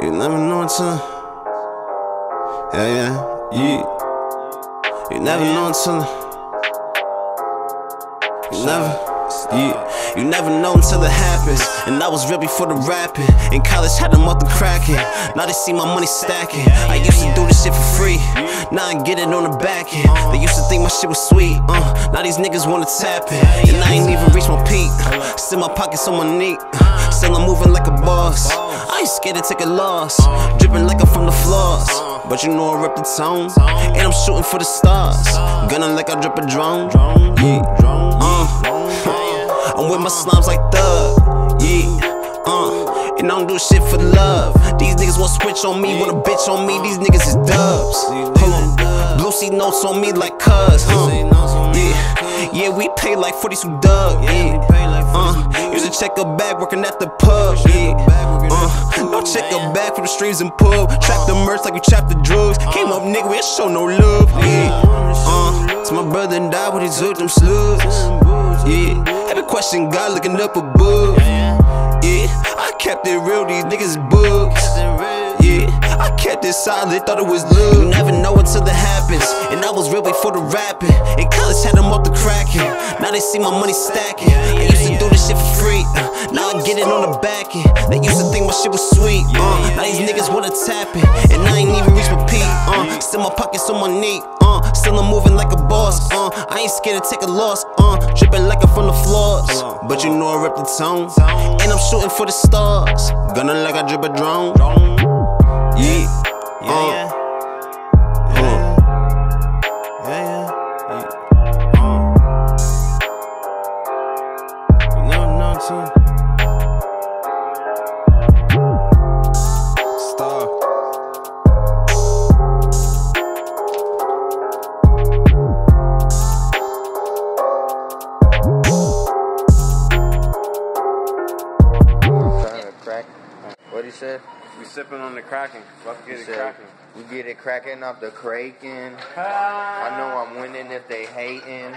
You never know until. Yeah, yeah, yeah. You never know until. You never. Yeah, you never know until it happens. And I was real before the rapping. In college, had them up the cracking. Now they see my money stacking. I used to do this shit for free. Now I get it on the back end. They used to think my shit was sweet. Uh, now these niggas wanna tap it. And I ain't even reached my peak. Still my pockets on my knee. Still I'm moving like a boss. I ain't scared to take a loss. Dripping like I'm from the floors. But you know I rep the tone. And I'm shooting for the stars. Gunning like I drip a drone. Yeah. With my slums like Thug. Yeah. Uh, and I don't do shit for love. These niggas want switch on me, want a bitch on me. These niggas is dubs. Hold on. Blue C notes on me like cuz. Huh? Yeah. Yeah, we pay like 40 some dub. Yeah. Uh, check a bag working at the pub. Yeah. Uh, now check a bag for the streams and pub. Trap the merch like we trap the drugs. Came up, nigga, we ain't show no love. Yeah. My brother died when he took them slugs. Yeah. Every question, God looking up above. Yeah. I kept it real, these niggas bugs. Yeah, I kept it solid, thought it was love. You never know until it happens. And I was real before the rapping. In college, had them off the cracking. Now they see my money stacking. I used to do this shit for free. uh, now I get it on the back end. They used to think my shit was sweet. Uh, now these niggas wanna tap it. And I ain't even reached my peak. Uh, still my pockets on my knee. Uh, still I'm moving like I ain't scared to take a loss. Uh, dripping like I'm from the floors. But you know I rep the tone. And I'm shooting for the stars. Gunning like I drip a drone. Yeah. Uh. Star. What he said? We sipping on the cracking. He get it cracking. We get it cracking off the kraken. I know I'm winning if they hating.